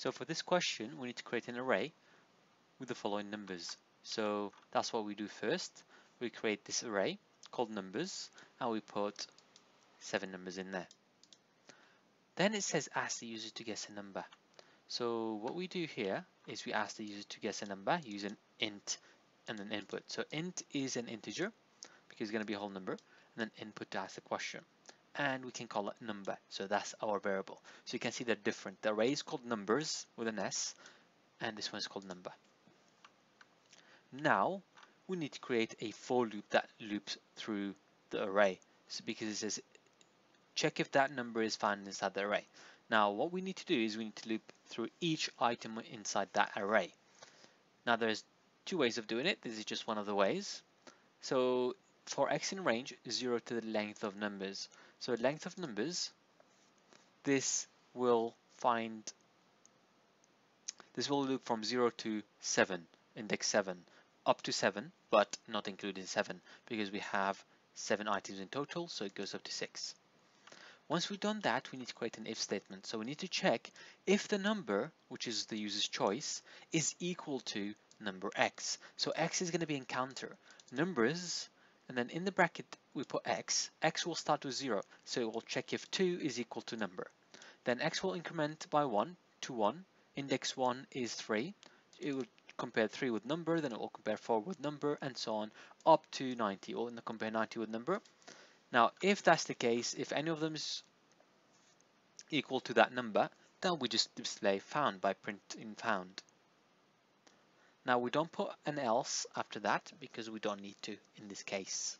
So for this question, we need to create an array with the following numbers. So that's what we do first. We create this array called numbers and we put seven numbers in there. Then it says ask the user to guess a number. So what we do here is we ask the user to guess a number using an int and then input. So int is an integer because it's going to be a whole number and then input to ask the question. And we can call it number. So that's our variable. So you can see they're different. The array is called numbers with an S and this one is called number. Now we need to create a for loop that loops through the array. So because it says check if that number is found inside the array. Now what we need to do is we need to loop through each item inside that array. Now there's two ways of doing it. This is just one of the ways. So for x in range, 0 to the length of numbers. So length of numbers, this will find, this will loop from 0 to 7, index 7, up to 7, but not including 7, because we have 7 items in total, so it goes up to 6. Once we've done that, we need to create an if statement. So we need to check if the number, which is the user's choice, is equal to number x. So x is going to be in counter. Numbers, and then in the bracket we put x. x will start with 0, so it will check if 2 is equal to number. Then x will increment by 1 to 1. Index 1 is 3. It will compare 3 with number, then it will compare 4 with number, and so on, up to 90. It will compare 90 with number. Now, if that's the case, if any of them is equal to that number, then we just display found by printing found. Now we don't put an else after that because we don't need to in this case.